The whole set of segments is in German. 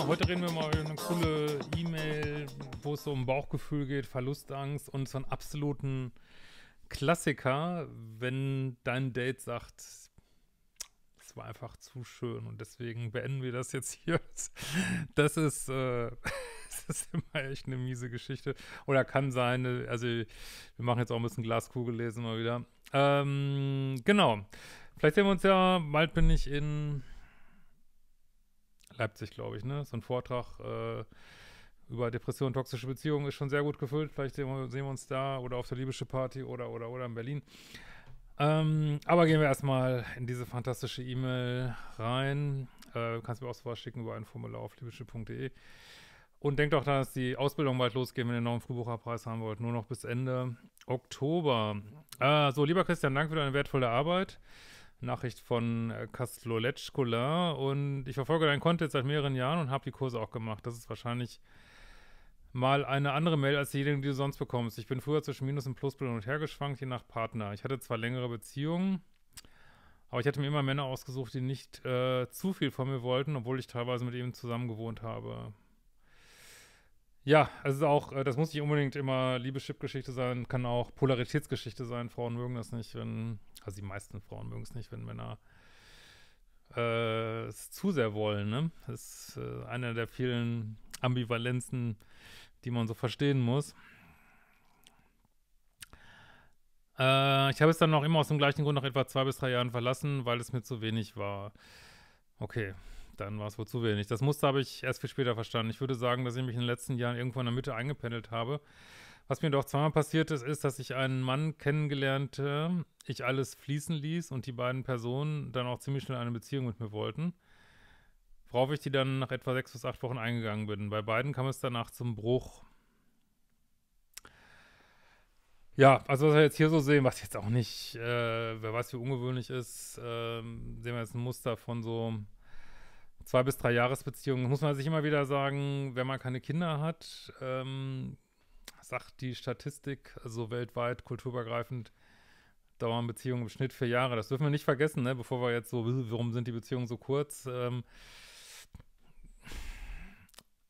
Ja, heute reden wir mal über eine coole E-Mail, wo es so um Bauchgefühl geht, Verlustangst und so einen absoluten Klassiker, wenn dein Date sagt, es war einfach zu schön und deswegen beenden wir das jetzt hier. Das ist, äh, das ist immer echt eine miese Geschichte. Oder kann sein, also wir machen jetzt auch ein bisschen Glaskugel lesen mal wieder. Ähm, genau. Vielleicht sehen wir uns ja, bald bin ich in Leipzig, glaube ich, ne? So ein Vortrag äh, über Depression, toxische Beziehungen ist schon sehr gut gefüllt. Vielleicht sehen wir, sehen wir uns da oder auf der Libysche Party oder, oder, oder in Berlin. Ähm, aber gehen wir erstmal in diese fantastische E-Mail rein. Äh, kannst mir auch sowas schicken über ein Formular auf libysche.de. Und denkt auch, dass die Ausbildung bald losgeht, wenn ihr noch einen Frühbucherpreis haben wollt. Nur noch bis Ende Oktober. Äh, so, lieber Christian, danke für deine wertvolle Arbeit. Nachricht von äh, Kastlolec und ich verfolge deinen Content seit mehreren Jahren und habe die Kurse auch gemacht. Das ist wahrscheinlich mal eine andere Mail als diejenigen, die du sonst bekommst. Ich bin früher zwischen Minus und Plus hin und her geschwankt, je nach Partner. Ich hatte zwar längere Beziehungen, aber ich hatte mir immer Männer ausgesucht, die nicht äh, zu viel von mir wollten, obwohl ich teilweise mit ihnen zusammen gewohnt habe. Ja, also auch, äh, das muss nicht unbedingt immer Liebeschip-Geschichte sein, kann auch Polaritätsgeschichte sein. Frauen mögen das nicht, wenn also die meisten Frauen mögen es nicht, wenn Männer äh, es zu sehr wollen, ne? Das ist äh, einer der vielen Ambivalenzen, die man so verstehen muss. Äh, ich habe es dann noch immer aus dem gleichen Grund nach etwa zwei bis drei Jahren verlassen, weil es mir zu wenig war. Okay, dann war es wohl zu wenig. Das Muster habe ich erst viel später verstanden. Ich würde sagen, dass ich mich in den letzten Jahren irgendwo in der Mitte eingependelt habe was mir doch zweimal passiert ist, ist, dass ich einen Mann kennengelernte, ich alles fließen ließ und die beiden Personen dann auch ziemlich schnell eine Beziehung mit mir wollten. Worauf ich die dann nach etwa sechs bis acht Wochen eingegangen bin. Bei beiden kam es danach zum Bruch. Ja, also was wir jetzt hier so sehen, was jetzt auch nicht, äh, wer weiß, wie ungewöhnlich ist, äh, sehen wir jetzt ein Muster von so zwei bis drei Jahresbeziehungen. Muss man sich immer wieder sagen, wenn man keine Kinder hat, ähm, sagt die Statistik, also weltweit, kulturübergreifend, dauern Beziehungen im Schnitt vier Jahre. Das dürfen wir nicht vergessen, ne? bevor wir jetzt so, warum sind die Beziehungen so kurz? Ähm,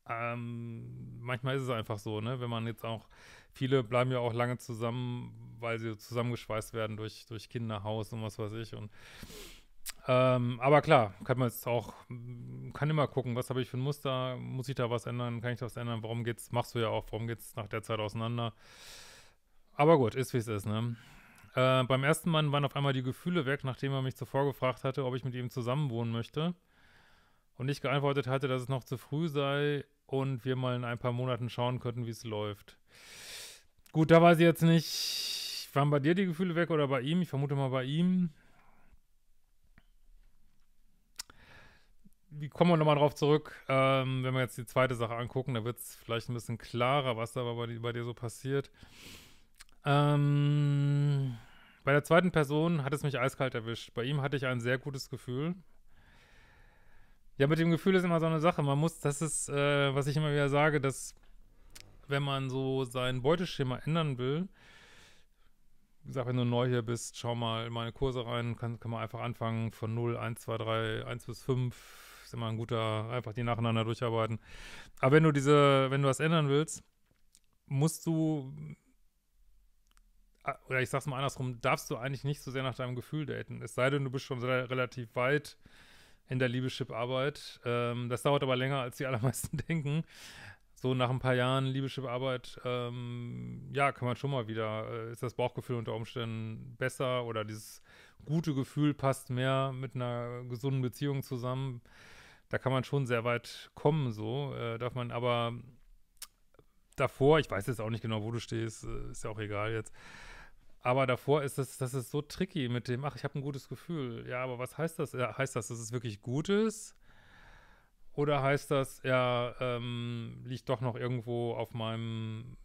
ähm, manchmal ist es einfach so, ne? wenn man jetzt auch, viele bleiben ja auch lange zusammen, weil sie zusammengeschweißt werden durch, durch Kinder, Haus und was weiß ich und ähm, aber klar, kann man jetzt auch, kann immer gucken, was habe ich für ein Muster, muss ich da was ändern, kann ich da was ändern, warum geht's, machst du ja auch, warum geht's nach der Zeit auseinander. Aber gut, ist wie es ist, ne? Äh, beim ersten Mann waren auf einmal die Gefühle weg, nachdem er mich zuvor gefragt hatte, ob ich mit ihm zusammenwohnen möchte. Und ich geantwortet hatte, dass es noch zu früh sei und wir mal in ein paar Monaten schauen könnten, wie es läuft. Gut, da weiß ich jetzt nicht, waren bei dir die Gefühle weg oder bei ihm? Ich vermute mal bei ihm. Wie kommen wir nochmal drauf zurück, ähm, wenn wir jetzt die zweite Sache angucken, da wird es vielleicht ein bisschen klarer, was da bei, bei dir so passiert. Ähm, bei der zweiten Person hat es mich eiskalt erwischt. Bei ihm hatte ich ein sehr gutes Gefühl. Ja, mit dem Gefühl ist immer so eine Sache. Man muss, das ist, äh, was ich immer wieder sage, dass wenn man so sein Beuteschema ändern will, wie gesagt, wenn du neu hier bist, schau mal in meine Kurse rein, kann, kann man einfach anfangen von 0, 1, 2, 3, 1 bis 5, ist immer ein guter, einfach die nacheinander durcharbeiten. Aber wenn du diese, wenn du was ändern willst, musst du, oder ich sag's mal andersrum, darfst du eigentlich nicht so sehr nach deinem Gefühl daten. Es sei denn, du bist schon relativ weit in der Liebeschip-Arbeit. Ähm, das dauert aber länger, als die allermeisten denken. So nach ein paar Jahren Liebeschip-Arbeit, ähm, ja, kann man schon mal wieder, äh, ist das Bauchgefühl unter Umständen besser oder dieses gute Gefühl passt mehr mit einer gesunden Beziehung zusammen da kann man schon sehr weit kommen, so. Äh, darf man aber davor, ich weiß jetzt auch nicht genau, wo du stehst, äh, ist ja auch egal jetzt. Aber davor ist es, das ist so tricky mit dem, ach, ich habe ein gutes Gefühl. Ja, aber was heißt das? Ja, heißt das, dass es wirklich gut ist? Oder heißt das, er ähm, liegt doch noch irgendwo auf meinem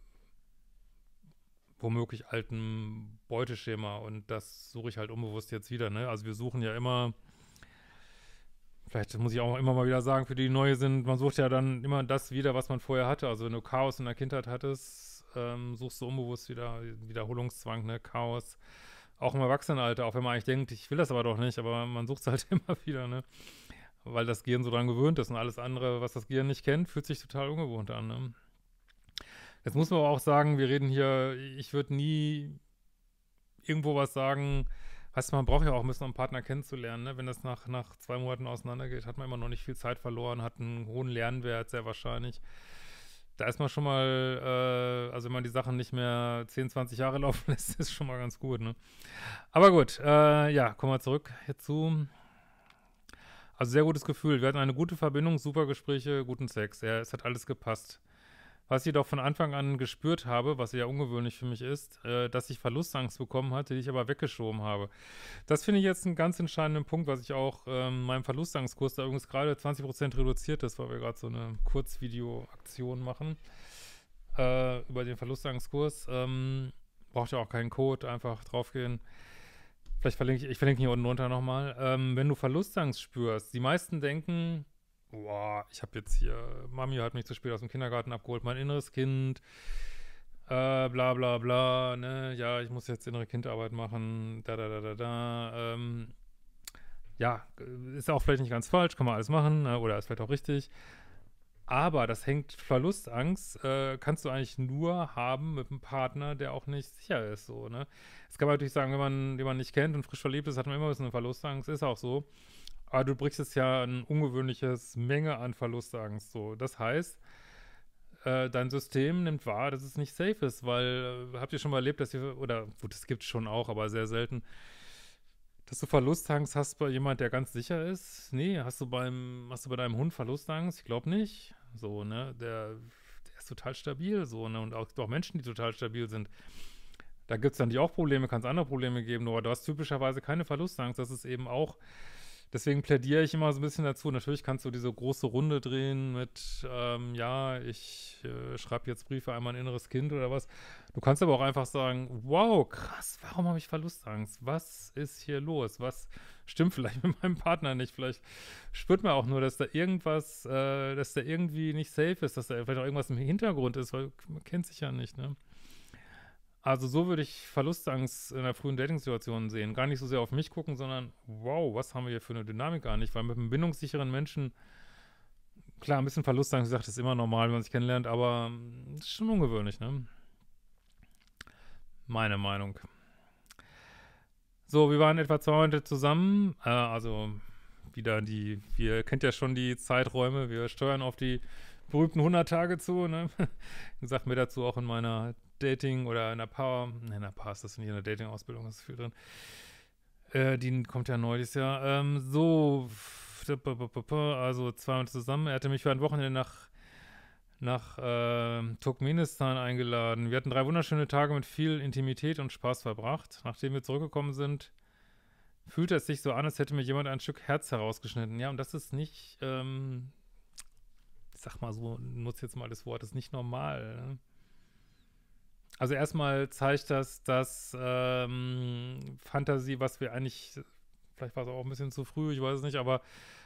womöglich alten Beuteschema und das suche ich halt unbewusst jetzt wieder, ne? Also wir suchen ja immer vielleicht muss ich auch immer mal wieder sagen, für die, die neu sind, man sucht ja dann immer das wieder, was man vorher hatte. Also wenn du Chaos in der Kindheit hattest, ähm, suchst du unbewusst wieder Wiederholungszwang, ne, Chaos. Auch im Erwachsenenalter, auch wenn man eigentlich denkt, ich will das aber doch nicht, aber man sucht es halt immer wieder, ne. weil das Gehirn so dran gewöhnt ist und alles andere, was das Gehirn nicht kennt, fühlt sich total ungewohnt an. Ne? Jetzt muss man aber auch sagen, wir reden hier, ich würde nie irgendwo was sagen, heißt, man braucht ja auch ein bisschen, um einen Partner kennenzulernen. Ne? Wenn das nach, nach zwei Monaten auseinandergeht, hat man immer noch nicht viel Zeit verloren, hat einen hohen Lernwert, sehr wahrscheinlich. Da ist man schon mal, äh, also wenn man die Sachen nicht mehr 10, 20 Jahre laufen lässt, ist schon mal ganz gut. Ne? Aber gut, äh, ja, kommen wir zurück hierzu. Also sehr gutes Gefühl. Wir hatten eine gute Verbindung, super Gespräche, guten Sex. Ja, es hat alles gepasst. Was ich jedoch von Anfang an gespürt habe, was ja ungewöhnlich für mich ist, äh, dass ich Verlustangst bekommen hatte, die ich aber weggeschoben habe. Das finde ich jetzt einen ganz entscheidenden Punkt, was ich auch ähm, meinem Verlustangstkurs da übrigens gerade 20% reduziert ist, weil wir gerade so eine Kurzvideo-Aktion machen äh, über den Verlustangstkurs. Ähm, braucht ja auch keinen Code, einfach draufgehen. Vielleicht verlinke ich, ich verlinke hier unten drunter nochmal. Ähm, wenn du Verlustangst spürst, die meisten denken, boah, ich habe jetzt hier, Mami hat mich zu spät aus dem Kindergarten abgeholt, mein inneres Kind, äh, bla bla bla, ne, ja, ich muss jetzt innere Kindarbeit machen, da da da da da, ähm, ja, ist auch vielleicht nicht ganz falsch, kann man alles machen, ne, oder ist vielleicht auch richtig, aber das hängt, Verlustangst äh, kannst du eigentlich nur haben mit einem Partner, der auch nicht sicher ist, so, ne. Das kann man natürlich sagen, wenn man den man nicht kennt und frisch verliebt ist, hat man immer ein bisschen Verlustangst, ist auch so. Aber du berichtest ja ein ungewöhnliches Menge an Verlustangst. So. Das heißt, äh, dein System nimmt wahr, dass es nicht safe ist, weil äh, habt ihr schon mal erlebt, dass ihr, oder gut, das gibt es schon auch, aber sehr selten, dass du Verlustangst hast bei jemand, der ganz sicher ist? Nee, hast du beim, hast du bei deinem Hund Verlustangst? Ich glaube nicht. So, ne? Der, der ist total stabil, so, ne? Und auch, auch Menschen, die total stabil sind. Da gibt es dann die auch Probleme, kann es andere Probleme geben, aber du hast typischerweise keine Verlustangst. Das ist eben auch Deswegen plädiere ich immer so ein bisschen dazu. Natürlich kannst du diese große Runde drehen mit, ähm, ja, ich äh, schreibe jetzt Briefe an mein inneres Kind oder was. Du kannst aber auch einfach sagen, wow, krass, warum habe ich Verlustangst? Was ist hier los? Was stimmt vielleicht mit meinem Partner nicht? Vielleicht spürt man auch nur, dass da irgendwas, äh, dass da irgendwie nicht safe ist, dass da vielleicht auch irgendwas im Hintergrund ist, weil man kennt sich ja nicht, ne? Also so würde ich Verlustangst in der frühen Dating-Situation sehen. Gar nicht so sehr auf mich gucken, sondern wow, was haben wir hier für eine Dynamik nicht? Weil mit einem bindungssicheren Menschen, klar, ein bisschen Verlustangst, wie gesagt, ist immer normal, wenn man sich kennenlernt, aber das ist schon ungewöhnlich, ne? Meine Meinung. So, wir waren etwa zwei Monate zusammen, äh, also wieder die, wir kennt ja schon die Zeiträume, wir steuern auf die berühmten 100 Tage zu, ne? Sagt mir dazu auch in meiner Dating oder in der Power, ne, in der Power ist das nicht in der Dating-Ausbildung, ist viel drin. Äh, die kommt ja neu dieses Jahr. Ähm, so, also zweimal zusammen. Er hatte mich für ein Wochenende nach, nach äh, Turkmenistan eingeladen. Wir hatten drei wunderschöne Tage mit viel Intimität und Spaß verbracht. Nachdem wir zurückgekommen sind, fühlte es sich so an, als hätte mir jemand ein Stück Herz herausgeschnitten. Ja, und das ist nicht, ähm, sag mal so, nutze jetzt mal das Wort, ist nicht normal. Ne? Also erstmal zeigt das, dass ähm, Fantasie, was wir eigentlich, vielleicht war es auch ein bisschen zu früh, ich weiß es nicht, aber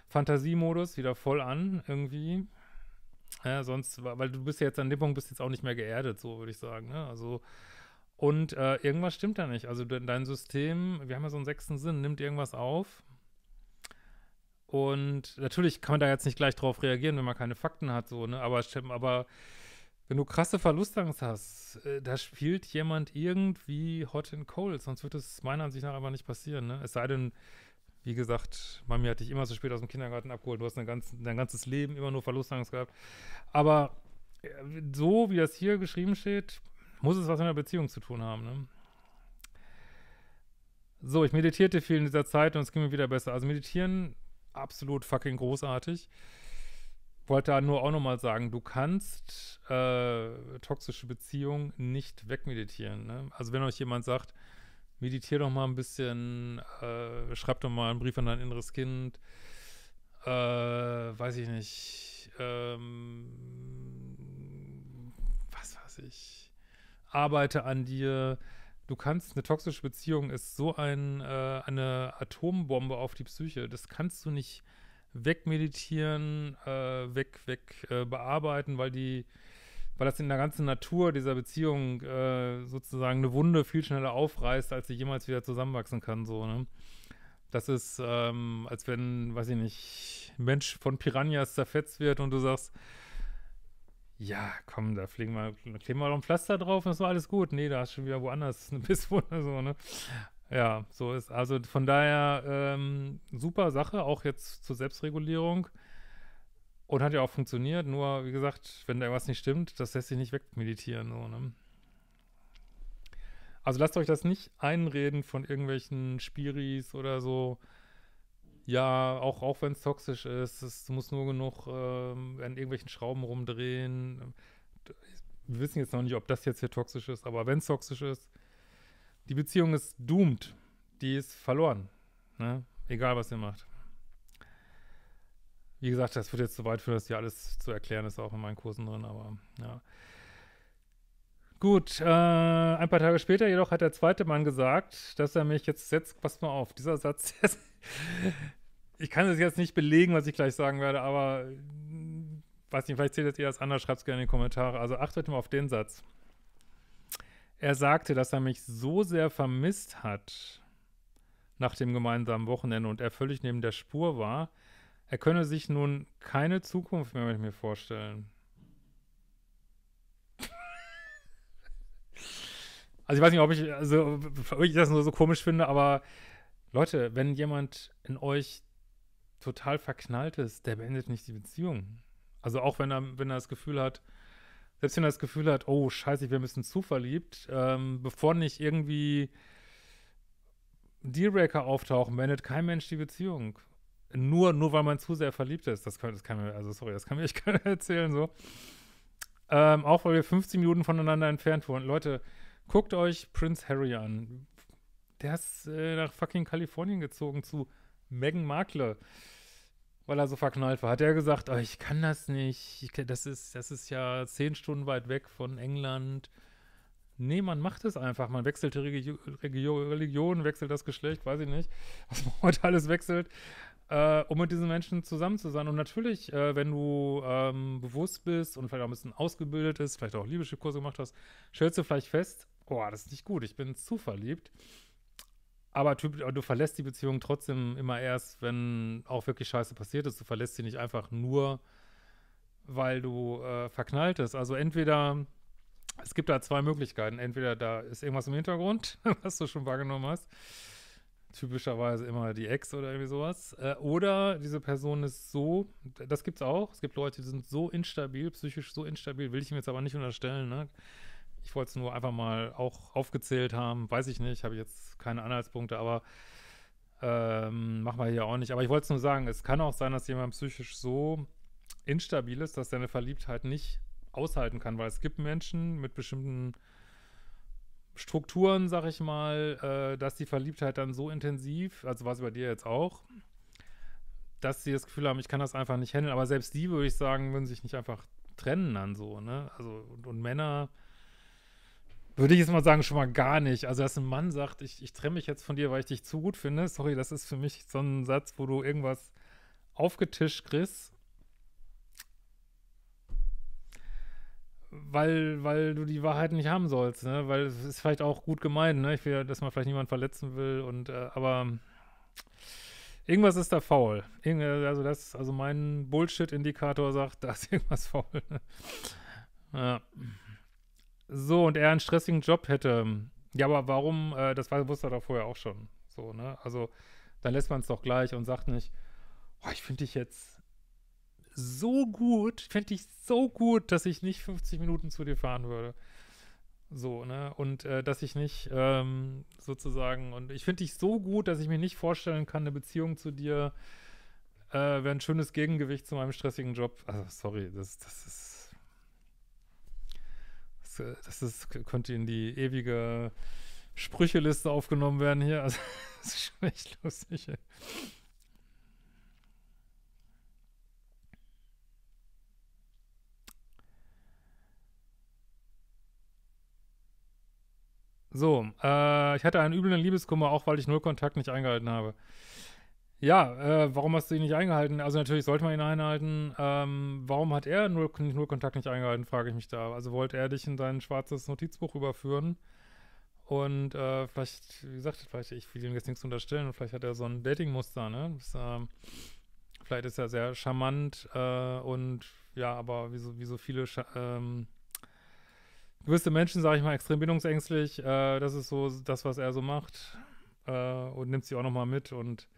Fantasiemodus wieder voll an irgendwie. Ja, sonst, weil du bist ja jetzt an dem Punkt, bist jetzt auch nicht mehr geerdet, so würde ich sagen. Ne? Also, und äh, irgendwas stimmt da nicht. Also dein System, wir haben ja so einen sechsten Sinn, nimmt irgendwas auf. Und natürlich kann man da jetzt nicht gleich drauf reagieren, wenn man keine Fakten hat, so, ne? Aber, aber wenn du krasse Verlustangst hast, äh, da spielt jemand irgendwie hot and cold, sonst wird es meiner Ansicht nach einfach nicht passieren, ne? Es sei denn, wie gesagt, Mami hat dich immer so spät aus dem Kindergarten abgeholt, du hast ganz, dein ganzes Leben immer nur Verlustangst gehabt. Aber äh, so, wie das hier geschrieben steht, muss es was mit einer Beziehung zu tun haben, ne? So, ich meditierte viel in dieser Zeit und es ging mir wieder besser. Also meditieren, absolut fucking großartig wollte da nur auch nochmal sagen, du kannst äh, toxische Beziehungen nicht wegmeditieren. Ne? Also wenn euch jemand sagt, meditier doch mal ein bisschen, äh, schreib doch mal einen Brief an dein inneres Kind, äh, weiß ich nicht, ähm, was weiß ich, arbeite an dir. Du kannst, eine toxische Beziehung ist so ein, äh, eine Atombombe auf die Psyche, das kannst du nicht wegmeditieren, äh, weg, weg äh, bearbeiten, weil die, weil das in der ganzen Natur dieser Beziehung äh, sozusagen eine Wunde viel schneller aufreißt, als sie jemals wieder zusammenwachsen kann, so, ne? Das ist, ähm, als wenn, weiß ich nicht, ein Mensch von Piranhas zerfetzt wird und du sagst, ja, komm, da fliegen wir, kleben wir noch ein Pflaster drauf und ist alles gut. Nee, da hast du schon wieder woanders eine Bisswunde, so, ne? Ja, so ist, also von daher, ähm, super Sache, auch jetzt zur Selbstregulierung. Und hat ja auch funktioniert, nur, wie gesagt, wenn da irgendwas nicht stimmt, das lässt sich nicht wegmeditieren, so, ne? Also lasst euch das nicht einreden von irgendwelchen Spiris oder so. Ja, auch, auch wenn es toxisch ist, es muss nur genug ähm, an irgendwelchen Schrauben rumdrehen. Wir wissen jetzt noch nicht, ob das jetzt hier toxisch ist, aber wenn es toxisch ist, die Beziehung ist doomed. Die ist verloren. Ne? Egal, was ihr macht. Wie gesagt, das wird jetzt zu weit führen, das hier alles zu erklären, ist auch in meinen Kursen drin, aber ja. Gut, äh, ein paar Tage später jedoch hat der zweite Mann gesagt, dass er mich jetzt setzt, passt mal auf, dieser Satz, ich kann es jetzt nicht belegen, was ich gleich sagen werde, aber weiß nicht, vielleicht seht ihr das anders, schreibt es gerne in die Kommentare. Also achtet mal auf den Satz. Er sagte, dass er mich so sehr vermisst hat nach dem gemeinsamen Wochenende und er völlig neben der Spur war, er könne sich nun keine Zukunft mehr mit mir vorstellen. Also ich weiß nicht, ob ich, also ob ich das nur so komisch finde, aber Leute, wenn jemand in euch total verknallt ist, der beendet nicht die Beziehung. Also auch wenn er, wenn er das Gefühl hat, selbst wenn er das Gefühl hat, oh scheiße, ein bisschen zu verliebt, ähm, bevor nicht irgendwie Dealbreaker auftauchen, beendet kein Mensch die Beziehung. Nur, nur weil man zu sehr verliebt ist. Das kann, das kann mir, also sorry, das kann mir echt keiner erzählen, so. Ähm, auch weil wir 15 Minuten voneinander entfernt wurden. Leute, Guckt euch Prince Harry an. Der ist äh, nach fucking Kalifornien gezogen zu Meghan Markle, weil er so verknallt war. Hat er gesagt, oh, ich kann das nicht. Ich, das, ist, das ist ja zehn Stunden weit weg von England. Nee, man macht es einfach. Man wechselt die Regio Religion, wechselt das Geschlecht, weiß ich nicht, was man heute alles wechselt, äh, um mit diesen Menschen zusammen zu sein. Und natürlich, äh, wenn du ähm, bewusst bist und vielleicht auch ein bisschen ausgebildet bist, vielleicht auch libysche Kurse gemacht hast, stellst du vielleicht fest, boah, das ist nicht gut, ich bin zu verliebt. Aber du verlässt die Beziehung trotzdem immer erst, wenn auch wirklich Scheiße passiert ist. Du verlässt sie nicht einfach nur, weil du äh, verknallt bist. Also entweder, es gibt da zwei Möglichkeiten. Entweder da ist irgendwas im Hintergrund, was du schon wahrgenommen hast. Typischerweise immer die Ex oder irgendwie sowas. Äh, oder diese Person ist so, das gibt's auch. Es gibt Leute, die sind so instabil, psychisch so instabil, will ich ihm jetzt aber nicht unterstellen, ne? Ich wollte es nur einfach mal auch aufgezählt haben. Weiß ich nicht, habe ich jetzt keine Anhaltspunkte, aber ähm, machen wir hier auch nicht. Aber ich wollte es nur sagen, es kann auch sein, dass jemand psychisch so instabil ist, dass seine Verliebtheit nicht aushalten kann, weil es gibt Menschen mit bestimmten Strukturen, sag ich mal, äh, dass die Verliebtheit dann so intensiv, also war es bei dir jetzt auch, dass sie das Gefühl haben, ich kann das einfach nicht handeln. Aber selbst die, würde ich sagen, würden sich nicht einfach trennen dann so, ne? Also, und, und Männer würde ich jetzt mal sagen, schon mal gar nicht. Also, dass ein Mann sagt, ich, ich trenne mich jetzt von dir, weil ich dich zu gut finde, sorry, das ist für mich so ein Satz, wo du irgendwas aufgetischt kriegst. Weil, weil du die Wahrheit nicht haben sollst, ne? Weil es ist vielleicht auch gut gemeint, ne? Ich will, dass man vielleicht niemanden verletzen will und, äh, aber irgendwas ist da faul. Irgend, also das, also mein Bullshit-Indikator sagt, da ist irgendwas faul. Ne? Ja. So, und er einen stressigen Job hätte. Ja, aber warum, äh, das wusste er doch vorher auch schon. So, ne? Also, dann lässt man es doch gleich und sagt nicht, oh, ich finde dich jetzt so gut, finde dich so gut, dass ich nicht 50 Minuten zu dir fahren würde. So, ne? Und äh, dass ich nicht ähm, sozusagen, und ich finde dich so gut, dass ich mir nicht vorstellen kann, eine Beziehung zu dir äh, wäre ein schönes Gegengewicht zu meinem stressigen Job. Also, sorry, das, das ist das ist, könnte in die ewige Sprücheliste aufgenommen werden hier. Also, das ist schon echt lustig. Ey. So, äh, ich hatte einen üblen Liebeskummer, auch weil ich Nullkontakt nicht eingehalten habe. Ja, äh, warum hast du ihn nicht eingehalten? Also natürlich sollte man ihn einhalten. Ähm, warum hat er nur, nur Kontakt nicht eingehalten, frage ich mich da. Also wollte er dich in dein schwarzes Notizbuch überführen Und äh, vielleicht, wie gesagt, vielleicht, ich will ihm jetzt nichts unterstellen, vielleicht hat er so ein Dating-Muster, ne? Das, äh, vielleicht ist er sehr charmant äh, und ja, aber wie so, wie so viele ähm, gewisse Menschen, sage ich mal, extrem bindungsängstlich. Äh, das ist so das, was er so macht. Äh, und nimmt sie auch nochmal mit und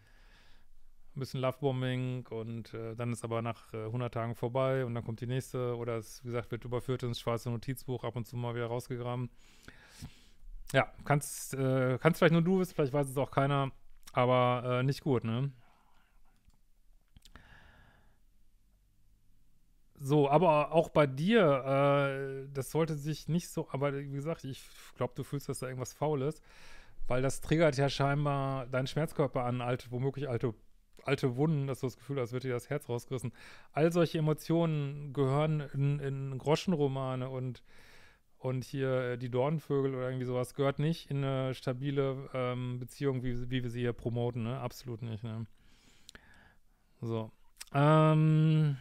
ein bisschen Lovebombing und äh, dann ist aber nach 100 Tagen vorbei und dann kommt die nächste oder es, wie gesagt, wird überführt ins schwarze Notizbuch, ab und zu mal wieder rausgegraben. Ja, kannst, äh, kannst vielleicht nur du wissen, vielleicht weiß es auch keiner, aber äh, nicht gut, ne? So, aber auch bei dir, äh, das sollte sich nicht so, aber wie gesagt, ich glaube, du fühlst, dass da irgendwas faul ist, weil das triggert ja scheinbar deinen Schmerzkörper an, alte, womöglich alte, alte Wunden, dass du das Gefühl hast, als wird dir das Herz rausgerissen. All solche Emotionen gehören in, in Groschenromane und und hier äh, die Dornvögel oder irgendwie sowas gehört nicht in eine stabile ähm, Beziehung, wie, wie wir sie hier promoten, ne? Absolut nicht, ne? So. Ähm,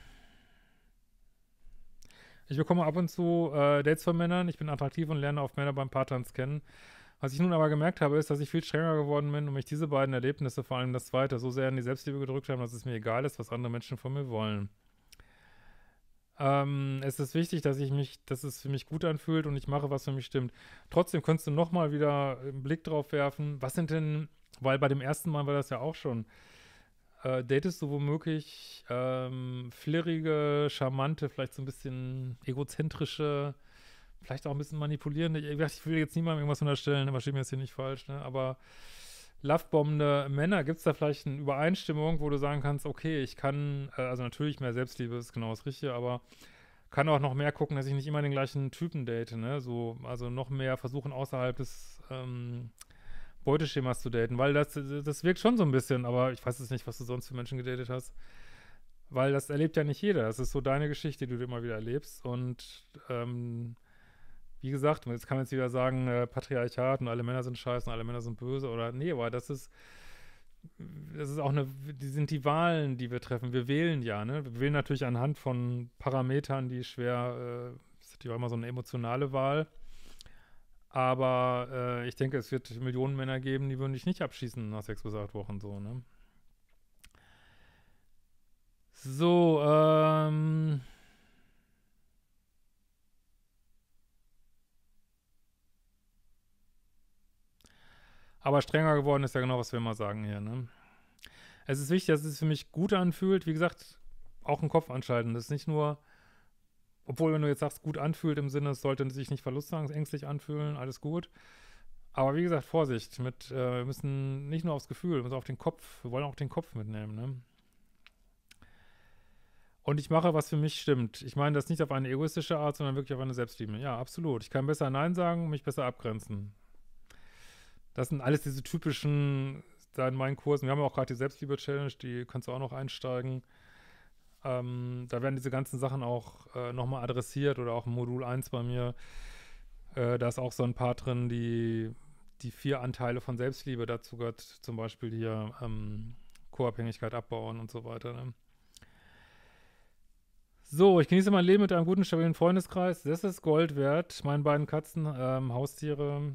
ich bekomme ab und zu äh, Dates von Männern. Ich bin attraktiv und lerne auf Männer beim Paartanz kennen. Was ich nun aber gemerkt habe, ist, dass ich viel strenger geworden bin und mich diese beiden Erlebnisse, vor allem das zweite, so sehr in die Selbstliebe gedrückt haben, dass es mir egal ist, was andere Menschen von mir wollen. Ähm, es ist wichtig, dass ich mich, dass es für mich gut anfühlt und ich mache, was für mich stimmt. Trotzdem könntest du nochmal wieder einen Blick drauf werfen. Was sind denn, weil bei dem ersten Mal war das ja auch schon, äh, datest du womöglich ähm, flirrige, charmante, vielleicht so ein bisschen egozentrische, vielleicht auch ein bisschen manipulierende. Ich will jetzt niemandem irgendwas unterstellen, aber steht mir jetzt hier nicht falsch, ne? Aber lovebombende Männer, gibt es da vielleicht eine Übereinstimmung, wo du sagen kannst, okay, ich kann, äh, also natürlich mehr Selbstliebe ist genau das Richtige, aber kann auch noch mehr gucken, dass ich nicht immer den gleichen Typen date, ne? So, also noch mehr versuchen außerhalb des ähm, Beuteschemas zu daten, weil das, das wirkt schon so ein bisschen, aber ich weiß jetzt nicht, was du sonst für Menschen gedatet hast. Weil das erlebt ja nicht jeder. Das ist so deine Geschichte, die du immer wieder erlebst. Und ähm, wie gesagt, jetzt kann man jetzt wieder sagen, äh, Patriarchat und alle Männer sind scheiße und alle Männer sind böse oder nee, aber das ist, das ist auch eine, die sind die Wahlen, die wir treffen. Wir wählen ja, ne? Wir wählen natürlich anhand von Parametern, die schwer, äh, das ist natürlich auch immer so eine emotionale Wahl. Aber äh, ich denke, es wird Millionen Männer geben, die würden dich nicht abschießen nach sechs bis acht Wochen so, ne? So, ähm, Aber strenger geworden ist ja genau, was wir immer sagen hier, ne? Es ist wichtig, dass es für mich gut anfühlt. Wie gesagt, auch im Kopf anschalten. Das ist nicht nur, obwohl, wenn du jetzt sagst, gut anfühlt im Sinne, es sollte sich nicht verlustängstlich anfühlen, alles gut. Aber wie gesagt, Vorsicht, mit, äh, wir müssen nicht nur aufs Gefühl, wir müssen auf den Kopf, wir wollen auch den Kopf mitnehmen, ne? Und ich mache, was für mich stimmt. Ich meine das nicht auf eine egoistische Art, sondern wirklich auf eine Selbstliebe. Ja, absolut. Ich kann besser Nein sagen, mich besser abgrenzen. Das sind alles diese typischen, da in meinen Kursen, wir haben ja auch gerade die Selbstliebe-Challenge, die kannst du auch noch einsteigen. Ähm, da werden diese ganzen Sachen auch äh, nochmal adressiert oder auch im Modul 1 bei mir. Äh, da ist auch so ein paar drin, die, die vier Anteile von Selbstliebe dazu gehört, zum Beispiel hier ähm, Co-Abhängigkeit abbauen und so weiter. Ne? So, ich genieße mein Leben mit einem guten, stabilen Freundeskreis. Das ist Gold wert. Meine beiden Katzen, ähm, Haustiere,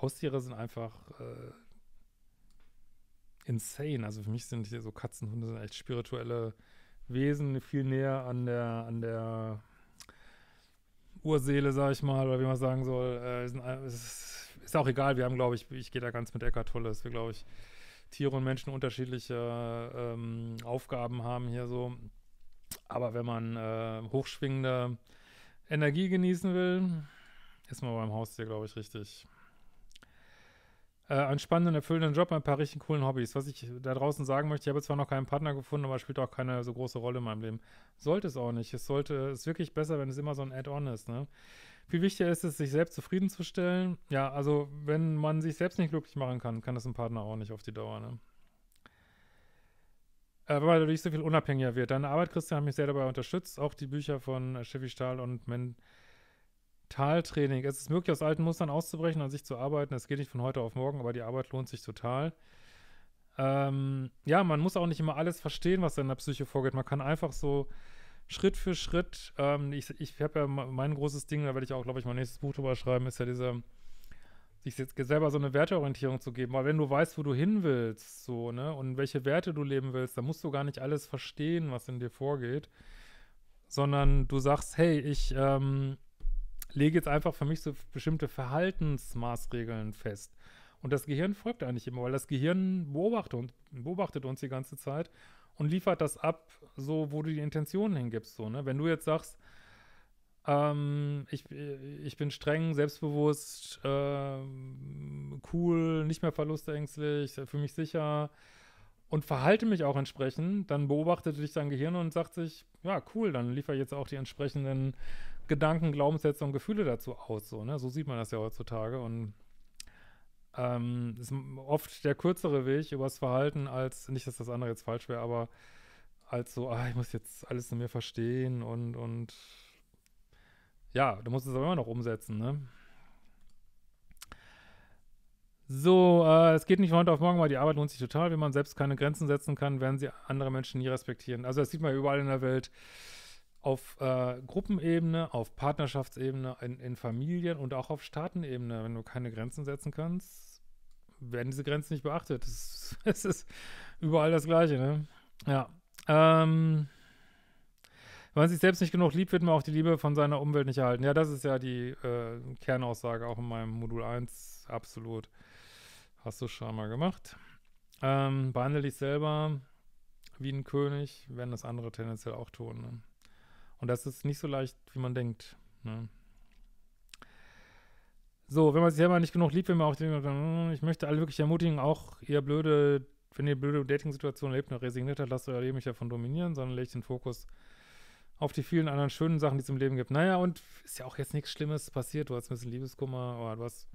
Haustiere sind einfach äh, insane. Also für mich sind hier so Katzenhunde sind echt spirituelle Wesen, viel näher an der, an der Urseele, sag ich mal, oder wie man sagen soll. Äh, sind, ist, ist, auch egal, wir haben, glaube ich, ich gehe da ganz mit Eckart Tolle, dass wir, glaube ich, Tiere und Menschen unterschiedliche ähm, Aufgaben haben hier so. Aber wenn man äh, hochschwingende Energie genießen will, ist man beim Haustier, glaube ich, richtig. Äh, einen spannenden, erfüllenden Job, ein paar richtig coolen Hobbys. Was ich da draußen sagen möchte, ich habe zwar noch keinen Partner gefunden, aber spielt auch keine so große Rolle in meinem Leben. Sollte es auch nicht. Es sollte, es ist wirklich besser, wenn es immer so ein Add-on ist, ne? Viel wichtiger ist es, sich selbst zufriedenzustellen. Ja, also wenn man sich selbst nicht glücklich machen kann, kann das ein Partner auch nicht auf die Dauer, ne? Äh, weil dadurch so viel unabhängiger wird. Deine Arbeit, Christian, hat mich sehr dabei unterstützt. Auch die Bücher von äh, Steffi Stahl und Men Mentaltraining. Es ist möglich, aus alten Mustern auszubrechen, an sich zu arbeiten. Es geht nicht von heute auf morgen, aber die Arbeit lohnt sich total. Ähm, ja, man muss auch nicht immer alles verstehen, was in der Psyche vorgeht. Man kann einfach so Schritt für Schritt, ähm, ich, ich habe ja mein großes Ding, da werde ich auch, glaube ich, mein nächstes Buch drüber schreiben, ist ja diese, sich jetzt selber so eine Werteorientierung zu geben. Weil wenn du weißt, wo du hin willst, so, ne, und welche Werte du leben willst, dann musst du gar nicht alles verstehen, was in dir vorgeht, sondern du sagst, hey, ich ähm, lege jetzt einfach für mich so bestimmte Verhaltensmaßregeln fest. Und das Gehirn folgt eigentlich immer, weil das Gehirn beobachtet, beobachtet uns die ganze Zeit und liefert das ab, so wo du die Intentionen hingibst. So, ne? Wenn du jetzt sagst, ähm, ich, ich bin streng, selbstbewusst, äh, cool, nicht mehr verlustängstlich, für mich sicher und verhalte mich auch entsprechend, dann beobachtet dich dein Gehirn und sagt sich, ja, cool, dann liefere jetzt auch die entsprechenden Gedanken, Glaubenssätze und Gefühle dazu aus. So, ne? so sieht man das ja heutzutage und ähm, ist oft der kürzere Weg übers Verhalten als, nicht, dass das andere jetzt falsch wäre, aber als so, ah, ich muss jetzt alles in mir verstehen und, und ja, du musst es aber immer noch umsetzen, ne? So, äh, es geht nicht von heute auf morgen, weil die Arbeit lohnt sich total. Wenn man selbst keine Grenzen setzen kann, werden sie andere Menschen nie respektieren. Also das sieht man überall in der Welt. Auf äh, Gruppenebene, auf Partnerschaftsebene, in, in Familien und auch auf Staatenebene. Wenn du keine Grenzen setzen kannst, werden diese Grenzen nicht beachtet. Es ist, ist überall das Gleiche, ne? Ja. Ähm, wenn man sich selbst nicht genug liebt, wird man auch die Liebe von seiner Umwelt nicht erhalten. Ja, das ist ja die äh, Kernaussage auch in meinem Modul 1. Absolut. Hast du schon mal gemacht. Ähm, behandle dich selber wie ein König, werden das andere tendenziell auch tun. Ne? Und das ist nicht so leicht, wie man denkt. Ne? So, wenn man sich selber nicht genug liebt, wenn man auch denkt, hm, ich möchte alle wirklich ermutigen, auch ihr blöde, wenn ihr blöde Dating-Situationen lebt und resigniert habt, lasst euer Leben nicht davon dominieren, sondern legt den Fokus auf die vielen anderen schönen Sachen, die es im Leben gibt. Naja, und ist ja auch jetzt nichts Schlimmes passiert. Du hast ein bisschen Liebeskummer oder du hast.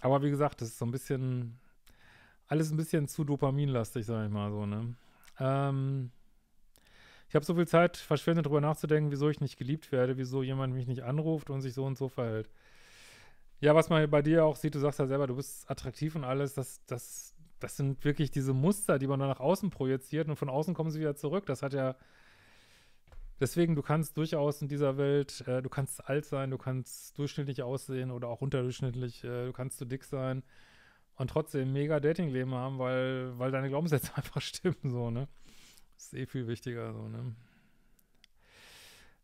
Aber wie gesagt, das ist so ein bisschen. Alles ein bisschen zu dopaminlastig, sag ich mal so, ne? Ähm, ich habe so viel Zeit verschwendet, darüber nachzudenken, wieso ich nicht geliebt werde, wieso jemand mich nicht anruft und sich so und so verhält. Ja, was man bei dir auch sieht, du sagst ja selber, du bist attraktiv und alles, das, das, das sind wirklich diese Muster, die man dann nach außen projiziert und von außen kommen sie wieder zurück. Das hat ja, deswegen, du kannst durchaus in dieser Welt, äh, du kannst alt sein, du kannst durchschnittlich aussehen oder auch unterdurchschnittlich, äh, du kannst zu dick sein und trotzdem mega Datingleben haben, weil, weil deine Glaubenssätze einfach stimmen, so, ne? Das ist eh viel wichtiger, so, ne?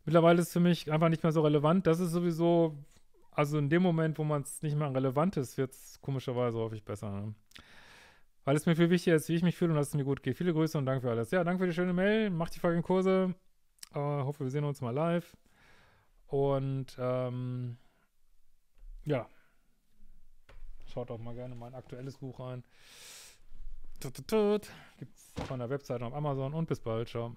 Mittlerweile ist es für mich einfach nicht mehr so relevant. Das ist sowieso, also in dem Moment, wo man es nicht mehr relevant ist, wird es komischerweise häufig besser, ne? Weil es mir viel wichtiger ist, wie ich mich fühle und dass es mir gut geht. Viele Grüße und danke für alles. Ja, danke für die schöne Mail. Macht die folgenden Kurse. Äh, hoffe, wir sehen uns mal live. Und ähm, ja, schaut auch mal gerne mein aktuelles Buch rein. Tut, tut, tut. Gibt's auf meiner Webseite auf Amazon und bis bald. Ciao.